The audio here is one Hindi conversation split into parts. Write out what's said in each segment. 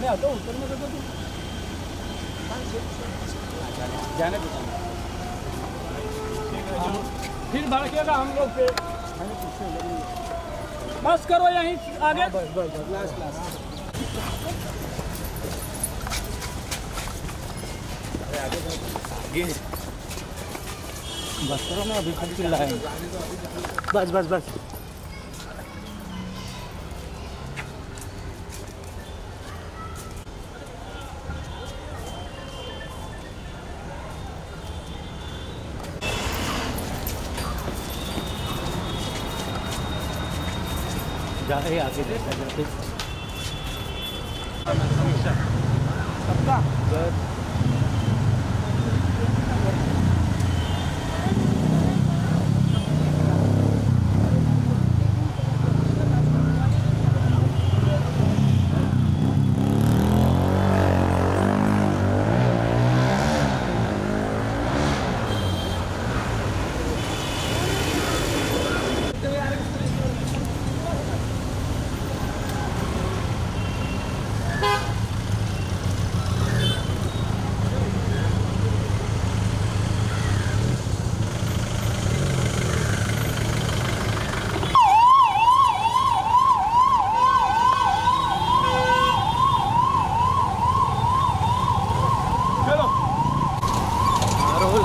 अरे में तुम जाने दो फिर भड़केगा हम लोग पे। बस करो यहीं आगे। बस बस बस। लास्ट लास्ट बस करो ना अभी खुद चिल्लाए बस बस बस। जा रहे आगे देखा जाते सबका चलो रोल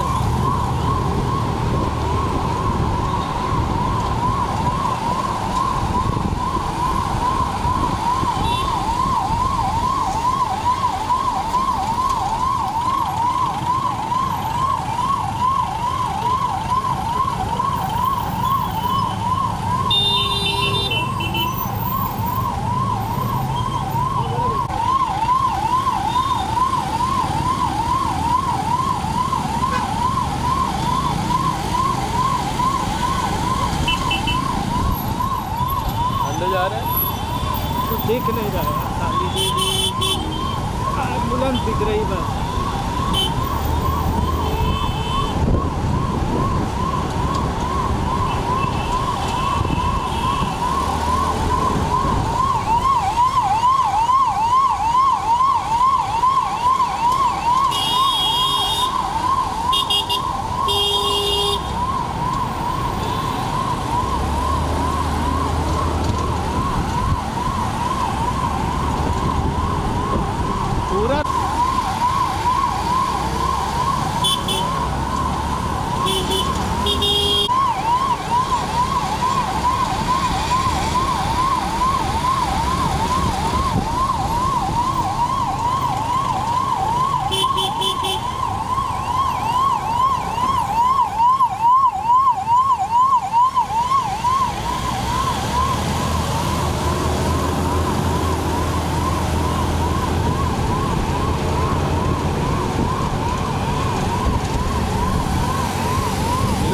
अंदर जा रहे हैं तो देख नहीं रहा है एंबुलेंस दिख रही बस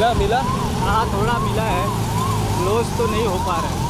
मिला मिला? हाँ थोड़ा मिला है। क्लोज तो नहीं हो पा रहा है।